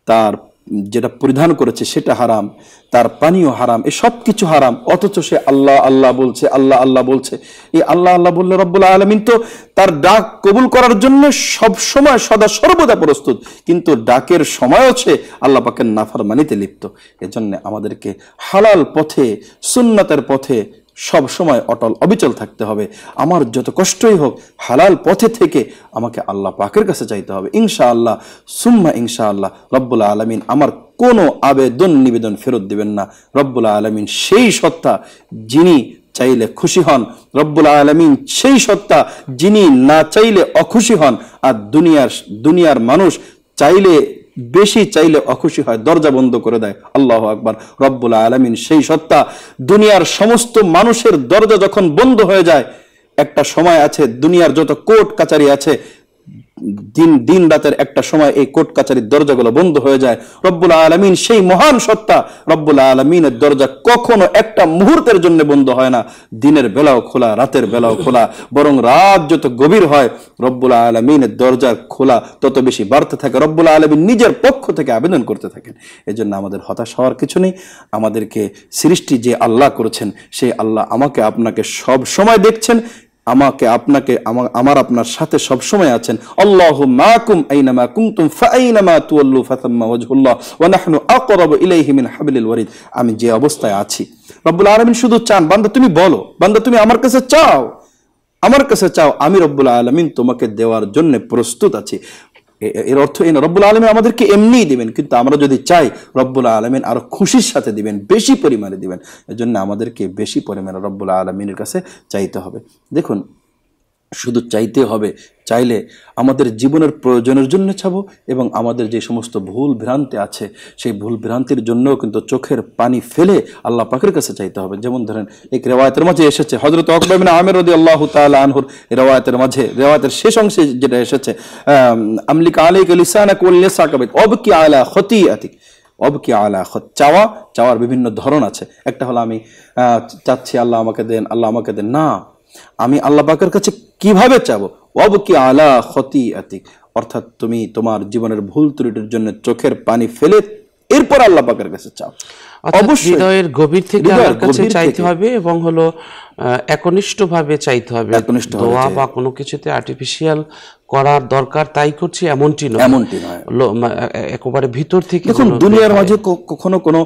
তার যেটা পরিধান করেছে সেটা হারাম, তার পানীয় হারাম, এ সব কিছু হারাম, অথচ সে আল্লাহ আল্লাহ বলছে, আল্লাহ আল্লাহ বলছে। এই আল্লাহ আল্লাহ বললে রব্বুল আলমিন তো তার ডাক কবুল করার জন্য সব সময় সদা সর্বদা প্রস্তুত, কিন্তু ডাকের সময়ও সে আল্লাহ পাকের নাফার মানিতে লিপ্ত। এজন্য আমাদেরকে হালাল পথে, সুন্নাতের পথে সব সময় অটল অবিচল থাকতে হবে। আমার যত কষ্টই হোক, হালাল পথে থেকে আমাকে আল্লাহ পাকের কাছে চাইতে হবে। ইনশা আল্লাহ সুম্মা ইনশা আল্লাহ রব্বুল আলমিন আমার কোনো আবেদন, নিবেদন ফেরত দিবেন না। রব্বুল আলমিন সেই সত্তা যিনি চাইলে খুশি হন, রব্বুল আলমিন সেই সত্তা যিনি না চাইলে অখুশি হন। আর দুনিয়ার দুনিয়ার মানুষ চাইলে বেশি চাইলে অখুশি হয়, দরজা বন্ধ করে দেয়। আল্লাহ আকবর, রব্বুল আলমিন সেই সত্তা। দুনিয়ার সমস্ত মানুষের দরজা যখন বন্ধ হয়ে যায়, একটা সময় আছে, দুনিয়ার যত কোর্ট কাচারি আছে দিন দিন রাতের একটা সময় এই কোর্ট কাচারির দরজাগুলো বন্ধ হয়ে যায়। রব্বুল আলমিন সেই মহান সত্তা রব্বুল আলমিনের দরজা কখনো একটা মুহূর্তের জন্য বন্ধ হয় না। দিনের বেলাও খোলা, রাতের বেলাও খোলা, বরং রাত যত গভীর হয়, রব্বুল আলমিনের দরজা খোলা তত বেশি বাড়তে থাকে। রব্বুল আলমিন নিজের পক্ষ থেকে আবেদন করতে থাকেন। এই জন্য আমাদের হতাশ হওয়ার কিছু নেই। আমাদেরকে সৃষ্টি যে আল্লাহ করেছেন, সেই আল্লাহ আমাকে আপনাকে সব সময় দেখছেন। আমাকে, আপনাকে আমার আপনার সাথে সব সময় আছেন ওয়ারিদ। আমি যে অবস্থায় আছি, রব্বুল আলমিন শুধু চান, বান্দা তুমি বলো, বান্দা তুমি আমার কাছে চাও, আমার কাছে চাও, আমি রব্বুল আলমিন তোমাকে দেওয়ার জন্য প্রস্তুত আছি। এর অর্থ এই না, রব্বুল আলমী আমাদেরকে এমনিই দিবেন, কিন্তু আমরা যদি চাই রব্বুল আলমিন আরও খুশির সাথে দিবেন, বেশি পরিমাণে দিবেন, এজন্য আমাদেরকে বেশি পরিমাণে রব্বুল আলমিনের কাছে চাইতে হবে। দেখুন শুধু চাইতে হবে চাইলে আমাদের জীবনের প্রয়োজনের জন্য চাবো এবং আমাদের যে সমস্ত ভুল ভ্রান্তি আছে সেই ভুল ভ্রান্তির জন্যও কিন্তু চোখের পানি ফেলে আল্লাহ পাকের কাছে চাইতে হবে। যেমন ধরেন এক রেওয়ায়তের মাঝে এসেছে হজরত আকবর আমের রদি আল্লাহ তাআলা আনহুর রেওয়ায়তের মাঝে রেওয়ায়তের শেষ অংশে যেটা এসেছে আম, আমলিকা আলাইক লিসানাক ওয়াল লিসাকাবিত অবকি আলা অব কি আলা খত চাওয়া চাওয়ার বিভিন্ন ধরন আছে। একটা হলো আমি চাচ্ছি আল্লাহ আমাকে দেন আল্লাহ আমাকে দেন। না আমি আল্লাহ পাকের কাছে কীভাবে চাবো? অব কি আলা ক্ষতি আতিক অর্থাৎ তুমি তোমার জীবনের ভুল ত্রুটির জন্য চোখের পানি ফেলে এরপর আল্লাহ পাকের কাছে চাও। অবশ্যই। হৃদয়ের গভীর থেকে আল্লাহর কাছে চাইতে হবে এবং হলো একনিষ্ঠ ভাবে চাইতে হবে। একনিষ্ঠ দোয়া বা কোনো কিছুতে আর্টিফিশিয়াল করার দরকার তাই করছি এমনটি নয়। এমনটি নয়। একেবারে ভিতর থেকে দেখুন দুনিয়ার মাঝে কখনো কোনো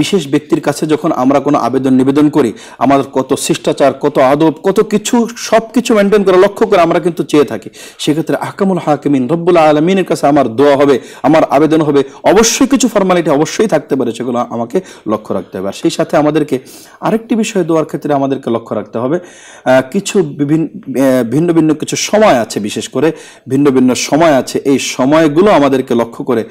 বিশেষ ব্যক্তির কাছে যখন আমরা কোনো আবেদন নিবেদন করি আমাদের কত শিষ্টাচার কত আদব কত কিছু সব কিছু মেনটেন করে লক্ষ্য করে আমরা কিন্তু চেয়ে থাকি। সেক্ষেত্রে আকামুল হাকিমিন রব্বুল আলমিনের কাছে আমার দোয়া হবে আমার আবেদন হবে অবশ্যই কিছু ফর্মালিটি অবশ্যই থাকতে পারে সেগুলো আমাকে লক্ষ্য রাখতে হবে। আর সেই সাথে আমাদেরকে আরেকটি বিষয় দোয়ার ক্ষেত্রে আমাদেরকে লক্ষ্য রাখতে হবে। কিছু বিভিন্ন ভিন্ন ভিন্ন কিছু সময় আছে বিশেষ করে ভিন্ন ভিন্ন সময় আছে, এই সময়গুলো আমাদেরকে লক্ষ্য করে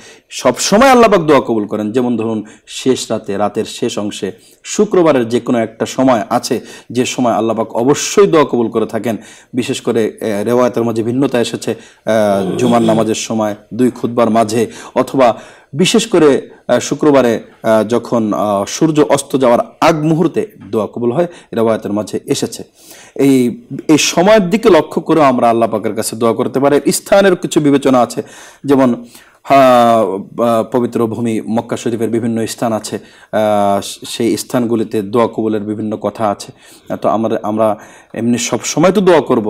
সব সময় আল্লাহবাক দোয়া কবুল করেন। যেমন ধরুন, শেষ রাতে, রাতের শেষ অংশে, শুক্রবারের যে কোনো একটা সময় আছে, যে সময় আল্লাহবাক অবশ্যই দোয়া কবুল করে থাকেন। বিশেষ করে রেওয়ায়তের মাঝে ভিন্নতা এসেছে জুমার নামাজের সময়, দুই খুতবার মাঝে, অথবা বিশেষ করে শুক্রবারে যখন সূর্য অস্ত যাওয়ার আগ মুহূর্তে দোয়া কবুল হয় রেওয়ায়তের মাঝে এসেছে। এই এই সময়ের দিকে লক্ষ্য করে আমরা আল্লাহ পাকের কাছে দোয়া করতে পারি। স্থানের কিছু বিবেচনা আছে যেমন পবিত্র ভূমি মক্কা শরীফের বিভিন্ন স্থান আছে সেই স্থানগুলিতে দোয়া কবুলের বিভিন্ন কথা আছে। তো আমরা আমরা এমনি সব সময় তো দোয়া করব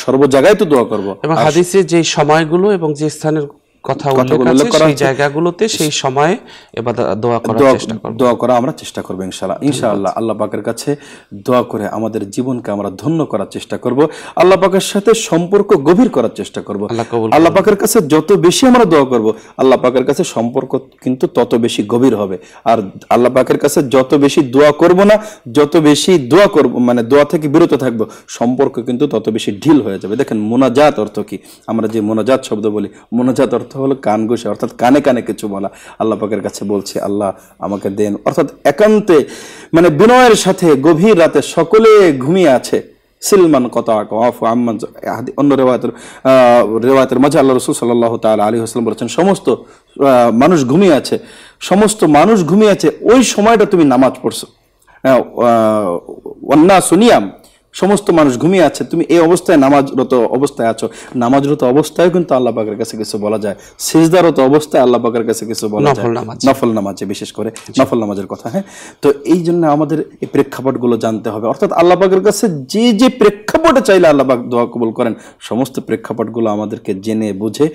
সর্ব জায়গায় তো দোয়া করব। এবং হাদিসে যে সময়গুলো এবং যে স্থানের কথা উল্লেখ আছে সেই। জায়গাগুলোতে সেই সময়ে এবার দোয়া করার চেষ্টা করব। দোয়া করা আমরা চেষ্টা করব ইনশাল্লাহ ইনশাআল্লাহ আল্লাহ পাকের কাছে দোয়া করে আমাদের জীবনকে আমরা ধন্য করার চেষ্টা করব। আল্লাহ পাকের সাথে সম্পর্ক গভীর করার চেষ্টা করব। আল্লাহ পাকের কাছে যত বেশি আমরা দোয়া করব আল্লাহ পাকের কাছে সম্পর্ক কিন্তু তত বেশি গভীর হবে। আর আল্লাহ পাকের কাছে যত বেশি দোয়া করব না যত বেশি দোয়া করব মানে দোয়া থেকে বিরত থাকব সম্পর্ক কিন্তু তত বেশি ঢিল হয়ে যাবে। দেখেন মোনাজাত অর্থ কি? আমরা যে মোনাজাত শব্দ বলি মোনাজাত অর্থ হলো কান ঘুষে অর্থাৎ কানে কানে কিছু বলা। আল্লাহ পাকের কাছে বলছে আল্লাহ আমাকে দেন। অর্থাৎ একান্তে মানে বিনয়ের সাথে গভীর রাতে সকলে ঘুমিয়ে আছে। সিলমান কত আম্মান অন্য রেওয়ায়তের আহ, রেওয়ায়তের মাঝে আল্লাহ রসুল সাল্লাহ তাল আলী হাসলাম বলেছেন সমস্ত মানুষ ঘুমিয়ে আছে। সমস্ত মানুষ ঘুমিয়ে আছে ওই সময়টা তুমি নামাজ পড়ছো। অন্না সুনিয়াম সমস্ত মানুষ ঘুমিয়ে আছে তুমি এই অবস্থায় নামাজরত অবস্থায় আছো। নামাজরত অবস্থায় কিন্তু আল্লাহ পাকের কাছে কিছু বলা যায়। সিজদারত অবস্থায় আল্লাহ পাকের কাছে কিছু বলা যায়। নফল নামাজে। বিশেষ করে নফল নামাজের কথা হ্যাঁ? তো এই জন্য আমাদের এই প্রেক্ষাপটগুলো জানতে হবে। অর্থাৎ আল্লাহ পাকের কাছে যে যে প্রেক্ষাপটে চাইলে আল্লাহ পাক দোয়া কবুল করেন সমস্ত প্রেক্ষাপটগুলো আমাদেরকে জেনে বুঝে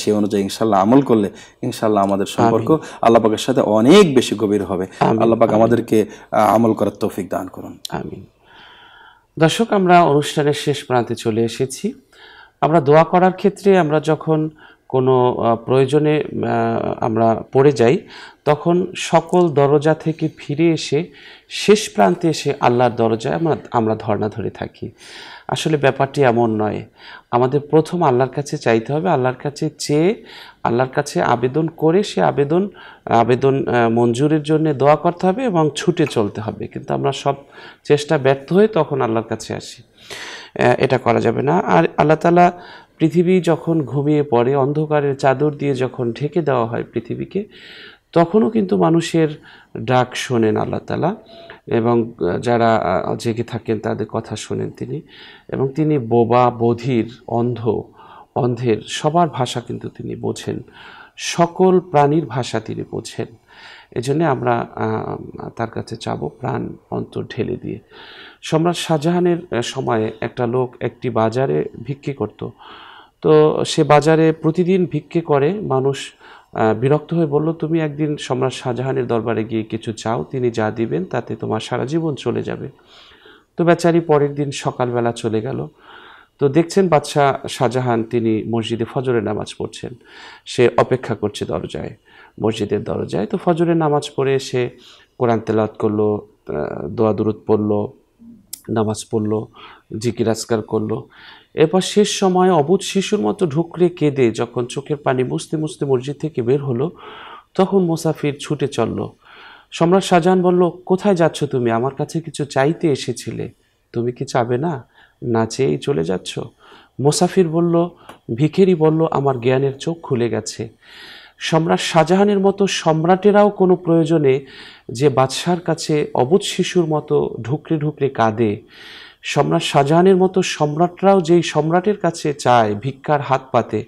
সেই অনুযায়ী ইনশাল্লাহ আমল করলে ইনশাল্লাহ আমাদের সম্পর্ক আল্লাহ পাকের সাথে অনেক বেশি গভীর হবে। আল্লাহ পাক আমাদেরকে আমল করার তৌফিক দান করুন। আমিন। দর্শক, আমরা অনুষ্ঠানের শেষ প্রান্তে চলে এসেছি। আমরা দোয়া করার ক্ষেত্রে আমরা যখন কোনো প্রয়োজনে আমরা পড়ে যাই, তখন সকল দরজা থেকে ফিরে এসে শেষ প্রান্তে এসে আল্লাহর দরজায় আমরা আমরা ধর্ণা ধরে থাকি। আসলে ব্যাপারটি এমন নয়। আমাদের প্রথম আল্লাহর কাছে চাইতে হবে। আল্লাহর কাছে চেয়ে আল্লাহর কাছে আবেদন করে সে আবেদন আবেদন মঞ্জুরের জন্য দোয়া করতে হবে এবং ছুটে চলতে হবে। কিন্তু আমরা সব চেষ্টা ব্যর্থ হয়ে তখন আল্লাহর কাছে আসি। এটা করা যাবে না। আর আল্লাহ তালা পৃথিবী যখন ঘুমিয়ে পড়ে, অন্ধকারের চাদর দিয়ে যখন ঢেকে দেওয়া হয় পৃথিবীকে, তখনও কিন্তু মানুষের ডাক শোনেন আল্লাহ তালা এবং যারা জেগে থাকেন তাদের কথা শোনেন তিনি এবং তিনি বোবা, বধির, অন্ধ অন্ধের সবার ভাষা কিন্তু তিনি বোঝেন। সকল প্রাণীর ভাষা তিনি বোঝেন। এজন্য আমরা তার কাছে যাব প্রাণ অন্তর ঢেলে দিয়ে। সম্রাট শাহজাহানের সময়ে একটা লোক একটি বাজারে ভিক্ষে করত। তো সে বাজারে প্রতিদিন ভিক্ষে করে, মানুষ বিরক্ত হয়ে বলল, তুমি একদিন সম্রাট শাহজাহানের দরবারে গিয়ে কিছু চাও, তিনি যা দিবেন তাতে তোমার সারা জীবন চলে যাবে। তো বেচারি পরের দিন সকালবেলা চলে গেল। তো দেখছেন বাদশাহ শাহজাহান তিনি মসজিদে ফজরের নামাজ পড়ছেন। সে অপেক্ষা করছে দরজায়, মসজিদের দরজায়। তো ফজরের নামাজ পড়ে সে কোরআন তেলাত করল দোয়া দুরুদ পড়ল, নামাজ পড়ল, জিকির আজকার করল। এরপর শেষ সময়ে অবুধ শিশুর মতো ঢুকরে কেঁদে যখন চোখের পানি মুছতে মুছতে মসজিদ থেকে বের হলো, তখন মুসাফির ছুটে চলল। সম্রাট শাহজাহান বলল, কোথায় যাচ্ছ তুমি? আমার কাছে কিছু চাইতে এসেছিলে। তুমি কি চাবে না? না চেয়েই চলে যাচ্ছ? মোসাফির বলল, ভিখেরি বলল, আমার জ্ঞানের চোখ খুলে গেছে। সম্রাট শাহজাহানের মতো সম্রাটেরাও কোনো প্রয়োজনে যে বাদশার কাছে অবুধ শিশুর মতো ঢুকরে ঢুকরে কাঁদে। সম্রাট শাহজাহানের মতো সম্রাটরাও যেই সম্রাটের কাছে চায় ভিক্ষার হাত পাতে,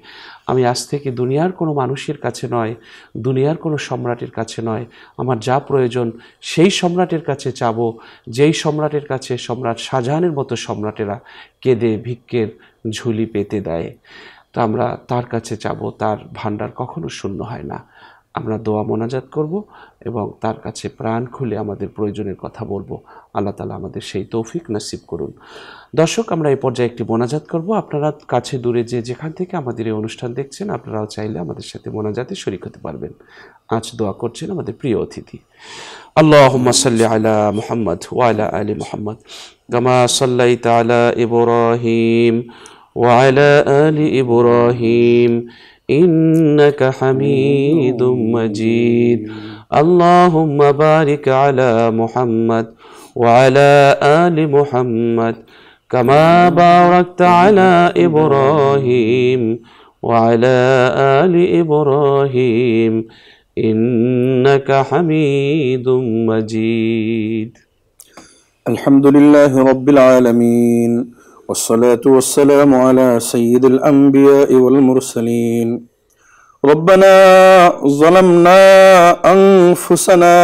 আমি আজ থেকে দুনিয়ার কোনো মানুষের কাছে নয়, দুনিয়ার কোনো সম্রাটের কাছে নয়। আমার যা প্রয়োজন সেই সম্রাটের কাছে চাবো, যেই সম্রাটের কাছে সম্রাট শাহজাহানের মতো সম্রাটেরা কেঁদে ভিক্ষের ঝুলি পেতে দেয়। তো আমরা তার কাছে যাব তার ভান্ডার কখনো শূন্য হয় না। আমরা দোয়া মোনাজাত করব। এবং তার কাছে প্রাণ খুলে আমাদের প্রয়োজনের কথা বলবো আল্লাহ তালা আমাদের সেই তৌফিক নসিব করুন দর্শক আমরা এই পর্যায়ে একটি মোনাজাত করব আপনারা কাছে দূরে যে যেখান থেকে আমাদের এই অনুষ্ঠান দেখছেন আপনারাও চাইলে আমাদের সাথে মোনাজাতে শরিক হতে পারবেন আজ দোয়া করছেন আমাদের প্রিয় অতিথি اللهم صل على محمد وعلى آل محمد كما صليت على إبراهيم وعلى آل إبراهيم إنك حميد مجيد اللهم بارك على محمد وعلى آل محمد كما باركت على إبراهيم وعلى آل إبراهيم إنك حميد مجيد. الحمد لله رب العالمين والصلاة والسلام على سيد الأنبياء والمرسلين ربنا ظلمنا أنفسنا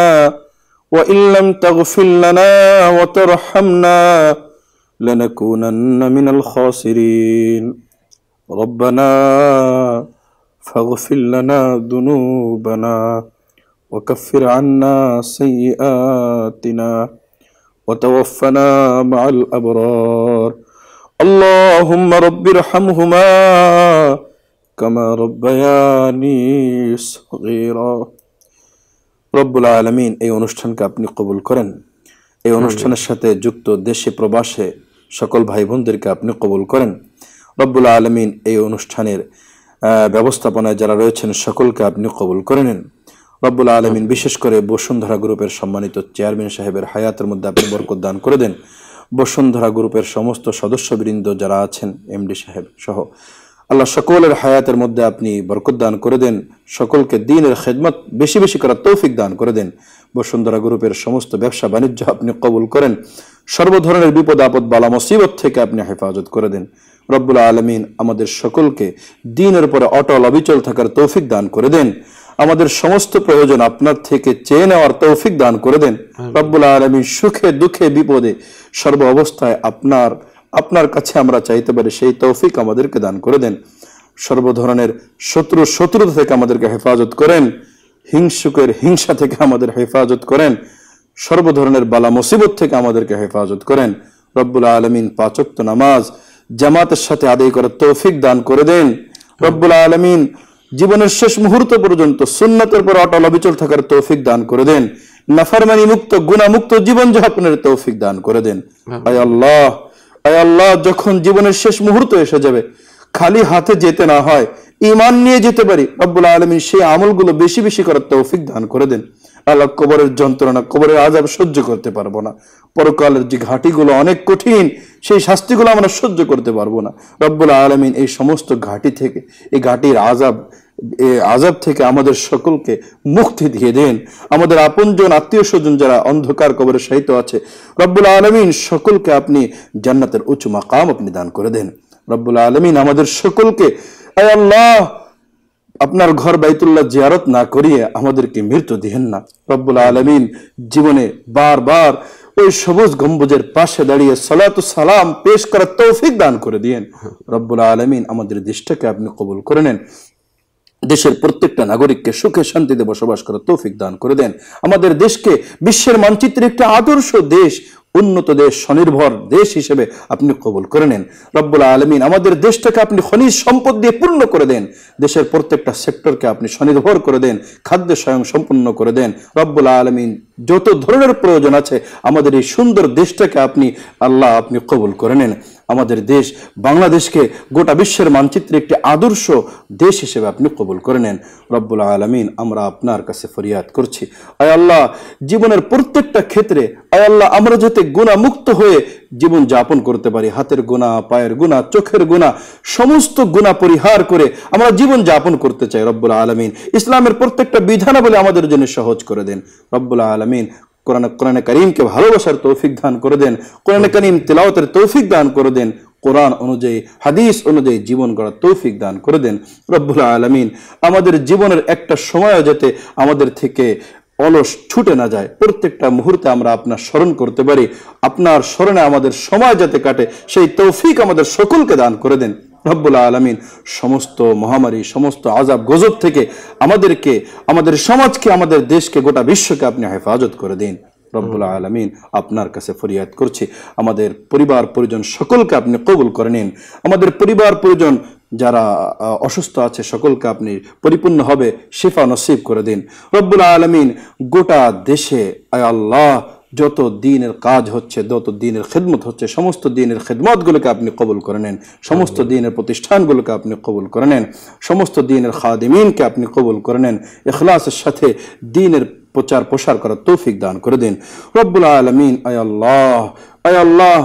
وإن لم تغفر لنا وترحمنا لنكونن من الخاسرين. ربنا فاغفر لنا ذنوبنا وكفر عنا سيئاتنا وتوفنا مع الأبرار. اللهم رب ارحمهما كما ربياني صغيرا রব্বুল আলমিন এই অনুষ্ঠানকে আপনি কবুল করেন এই অনুষ্ঠানের সাথে যুক্ত দেশে প্রবাসে সকল ভাই বোনদেরকে আপনি কবুল করেন রব্বুল আলমিন এই অনুষ্ঠানের আহ, ব্যবস্থাপনায় যারা রয়েছেন সকলকে আপনি কবুল করে নেন রব্বুল আলমিন বিশেষ করে বসুন্ধরা গ্রুপের সম্মানিত চেয়ারম্যান সাহেবের হায়াতের মধ্যে আপনি বরকত দান করে দেন বসুন্ধরা গ্রুপের সমস্ত সদস্যবৃন্দ যারা আছেন এমডি সাহেব সহ আল্লাহ সকলের হায়াতের মধ্যে আপনি বরকত দান করে দেন সকলকে দিনের খেদমত বেশি বেশি করার তৌফিক দান করে দেন। বসুন্ধরা গ্রুপের সমস্ত ব্যবসা বাণিজ্য আপনি কবুল করেন সর্ব ধরনের বিপদ আপদ বালা মুসিবত থেকে আপনি হেফাজত করে দেন। রব্বুল আলমিন আমাদের সকলকে দিনের উপরে অটল অবিচল থাকার তৌফিক দান করে দেন। আমাদের সমস্ত প্রয়োজন আপনার থেকে চেয়ে নেওয়ার তৌফিক দান করে দেন। রব্বুল আলমিন সুখে দুঃখে বিপদে সর্ব অবস্থায় আপনার আপনার কাছে আমরা চাইতে পারি সেই তৌফিক আমাদেরকে দান করে দেন। সর্ব ধরনের শত্রু শত্রুতা থেকে আমাদেরকে হেফাজত করেন। হিংসুকের হিংসা থেকে আমাদের হেফাজত করেন। সর্ব ধরনের বালা মুসিবত থেকে আমাদেরকে হেফাজত করেন। রব্বুল আলমিন পাচক্ত নামাজ জামাতের সাথে আদায় করার তৌফিক দান করে দেন। রব্বুল আলমিন জীবনের শেষ মুহূর্ত পর্যন্ত সুন্নতের পর অটল অবিচল থাকার তৌফিক দান করে দেন। নাফারমানি মুক্ত গুণামুক্ত জীবন যাপনের তৌফিক দান করে দেন। আয় আল্লাহ আয় আল্লাহ যখন জীবনের শেষ মুহূর্ত এসে যাবে, খালি হাতে যেতে না হয় ইমান নিয়ে যেতে পারি, রব্বুল আলমী সেই আমলগুলো বেশি বেশি করার তৌফিক দান করে দেন। আল্লাহ কবরের যন্ত্রণা, কবরের আজাব সহ্য করতে পারব না। পরকালের যে ঘাটিগুলো অনেক কঠিন, সেই শাস্তিগুলো আমরা সহ্য করতে পারব না। রব্বুল আলমিন এই সমস্ত ঘাটি থেকে, এই ঘাটির আজাব আজাব থেকে আমাদের সকলকে মুক্তি দিয়ে দেন। আমাদের আপনজন আত্মীয় স্বজন যারা অন্ধকার কবরে সাহিত্য আছে, রব্বুল আলমিন সকলকে আপনি জান্নাতের উঁচু মাকাম আপনি দান করে দেন। রব্বুল আলমিন আমাদের সকলকে আল্লাহ, আপনার ঘর বাইতুল্লাহ জিয়ারত না করিয়ে আমাদেরকে মৃত্যু দিহেন না। রব্বুল আলমিন জীবনে বারবার ওই সবুজ গম্বুজের পাশে দাঁড়িয়ে সালাতু সালাম পেশ করার তৌফিক দান করে দিয়েন। রব্বুল আলমিন আমাদের দেশটাকে আপনি কবুল করে নেন। দেশের প্রত্যেকটা নাগরিককে সুখে শান্তিতে বসবাস করার তৌফিক দান করে দেন। আমাদের দেশকে বিশ্বের মানচিত্রে একটি আদর্শ দেশ, উন্নত দেশ, স্বনির্ভর দেশ হিসেবে আপনি কবুল করে নেন। রব্বুল আলমিন আমাদের দেশটাকে আপনি খনিজ সম্পদ দিয়ে পূর্ণ করে দেন। দেশের প্রত্যেকটা সেক্টরকে আপনি স্বনির্ভর করে দেন, খাদ্য স্বয়ং সম্পন্ন করে দেন। রব্বুল আলমিন যত ধরনের প্রয়োজন আছে, আমাদের এই সুন্দর দেশটাকে আপনি, আল্লাহ আপনি কবুল করে নেন। আমাদের দেশ বাংলাদেশকে গোটা বিশ্বের মানচিত্রে একটি আদর্শ দেশ হিসেবে আপনি কবুল করে নেন। রব্বুল আলমিন, আমরা আপনার কাছে ফরিয়াদ করছি। আয় আল্লাহ, জীবনের প্রত্যেকটা ক্ষেত্রে, আয় আল্লাহ, আমরা যাতে গুণা মুক্ত হয়ে জীবন যাপন করতে পারি। হাতের গুণা, পায়ের গুণা, চোখের গুণা, সমস্ত গুণা পরিহার করে আমরা জীবন যাপন করতে চাই। রব্বুল আলমিন, ইসলামের প্রত্যেকটা বিধানাবলী আমাদের জন্য সহজ করে দেন। রব্বুল আলমিন কোরআন কোরআনে করিমকে ভালোবাসার তৌফিক দান করে দেন, কোরআনে করিম তেলাওয়াতের তৌফিক দান করে দেন, কোরআন অনুযায়ী, হাদিস অনুযায়ী জীবন গড়ার তৌফিক দান করে দেন। রব্বুল আলমিন আমাদের জীবনের একটা সময় যাতে আমাদের থেকে অলস ছুটে না যায়। প্রত্যেকটা মুহূর্তে আমরা আপনার স্মরণ করতে পারি। আপনার স্মরণে আমাদের সময় যাতে কাটে, সেই তৌফিক আমাদের সকলকে দান করে দেন। রব্বুল আলমিন সমস্ত মহামারী, সমস্ত আজাব গজব থেকে আমাদেরকে, আমাদের সমাজকে, আমাদের দেশকে, গোটা বিশ্বকে আপনি হেফাজত করে দিন। রব্বুল আলমিন আপনার কাছে ফরিয়াদ করছি। আমাদের পরিবার, পরিজন সকলকে আপনি কবুল করে নিন। আমাদের পরিবার, পরিজন যারা অসুস্থ আছে সকলকে আপনি পরিপূর্ণ হবে, শিফা নসিব করে দিন। রব্বুল আলমিন গোটা দেশে, আয় আল্লাহ যত দিনের কাজ হচ্ছে যত দিনের খেদমত হচ্ছে সমস্ত দিনের খেদমতগুলোকে আপনি কবুল করে নেন। সমস্ত দিনের প্রতিষ্ঠানগুলোকে আপনি কবুল করে নেন। সমস্ত দিনের খাদিমিনকে আপনি কবুল করে নেন। এখলাসের সাথে দিনের প্রচার প্রসার করার তৌফিক দান করে দিন। রব্বুল আলমিন আয় আল্লাহ আয় আল্লাহ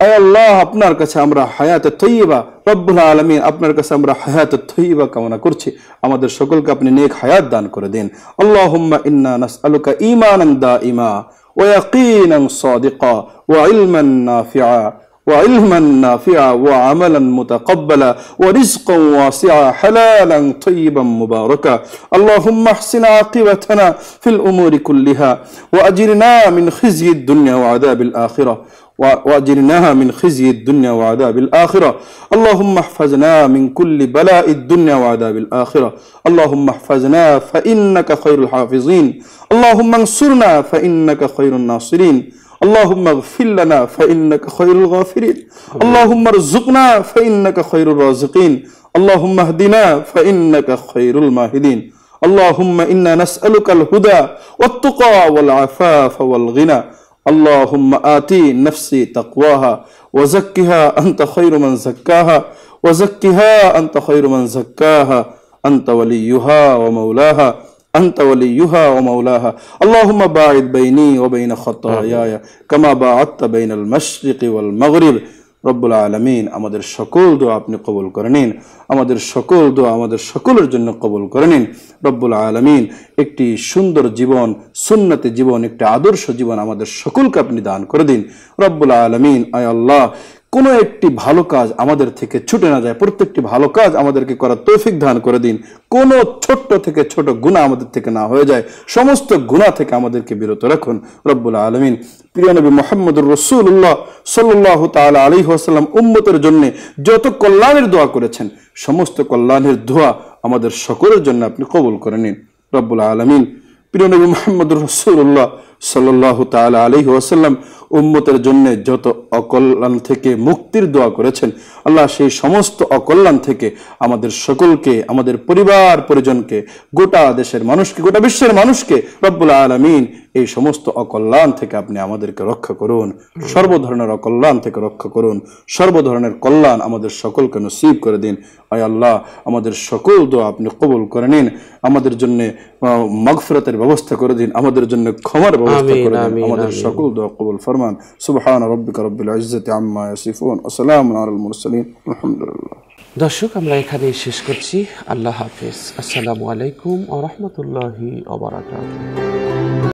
আয় আল্লাহ আপনার কাছে আমরা হায়াতে তৈবা রব্বুল আলমিন আপনার কাছে আমরা হায়াতে তৈবা কামনা করছি। আমাদের সকলকে আপনি নেক হায়াত দান করে দিন। আল্লাহ ইন্না নাসআলুকা ঈমানান দাইমা ويقينا صادقا وعلما نافعا وعلما نافعا وعملا متقبلا ورزقا واسعا حلالا طيبا مباركا. اللهم احسن عاقبتنا في الأمور كلها وأجرنا من خزي الدنيا وعذاب الآخرة. واجرنا من خزي الدنيا وعذاب الآخرة. اللهم احفظنا من كل بلاء الدنيا وعذاب الآخرة. اللهم احفظنا فإنك خير الحافظين. اللهم انصرنا فإنك خير الناصرين. اللهم اغفر لنا فإنك خير الغافرين. اللهم ارزقنا فإنك خير الرازقين. اللهم اهدنا فإنك خير الماهدين. اللهم إنا نسألك الهدى والتقى والعفاف والغنى. اللهم آتي نفسي تقواها وزكها أنت خير من زكاها وزكها أنت خير من زكاها أنت وليها ومولاها أنت وليها ومولاها. اللهم باعد بيني وبين خطاياي كما باعدت بين المشرق والمغرب. রব্বুল আলমিন, আমাদের সকল দোয়া আপনি কবুল করে নিন। আমাদের সকল দোয়া আমাদের সকলের জন্য কবুল করে নিন। রব্বুল আলমিন, একটি সুন্দর জীবন, সুন্নতি জীবন, একটি আদর্শ জীবন আমাদের সকলকে আপনি দান করে দিন। রব্বুল আলমিন, আয় আল্লাহ কোনো একটি ভালো কাজ আমাদের থেকে ছুটে না যায়, প্রত্যেকটি ভালো কাজ আমাদেরকে করার তৌফিক দান করে দিন। কোনো ছোট্ট থেকে ছোট গুণা আমাদের থেকে না হয়ে যায়। সমস্ত গুণা থেকে আমাদেরকে বিরত রাখুন রব্বুল আলমিন। প্রিয় নবী মোহাম্মদুর রসুল্লাহ সাল্লাহ তালা আলী আসাল্লাম উম্মতের জন্য যত কল্যাণের দোয়া করেছেন, সমস্ত কল্যাণের দোয়া আমাদের সকলের জন্য আপনি কবুল করে নিন। রব্বুল আলমিন। প্রিয় নবী মোহাম্মদুর রসুল্লাহ সাল্লাহ তালা আলী ওয়াসাল্লাম উম্মতের জন্য যত অকল্যাণ থেকে মুক্তির দোয়া করেছেন, আল্লাহ সেই সমস্ত অকল্যাণ থেকে আমাদের সকলকে, আমাদের পরিবার পরিজনকে, গোটা দেশের মানুষকে, গোটা বিশ্বের মানুষকে রব্বুল আলমিন এই সমস্ত অকল্যাণ থেকে আপনি আমাদেরকে রক্ষা করুন সর্ব ধরনের অকল্যাণ থেকে রক্ষা করুন সর্ব ধরনের কল্যাণ আমাদের সকলকে নসিব করে দিন। আয় আল্লাহ, আমাদের সকল দোয়া আপনি কবুল করে নিন, আমাদের জন্য মগফরতের ব্যবস্থা করে দিন, আমাদের জন্য ক্ষমার ব্যবস্থা আমিন, করে দিন আমিন, আমাদের আমিন। সকল দোয়া কবুল ফরমান সুবহান রব্বিকা রব্বিল ইজ্জতি আম্মা ইয়াসিফুন ওয়া সালামুন আলাল মুরসালিন আলহামদুলিল্লাহ দর্শক আমরা এখানেই শেষ করছি আল্লাহ হাফেজ আসসালামু আলাইকুম আ রহমতুল্লাহি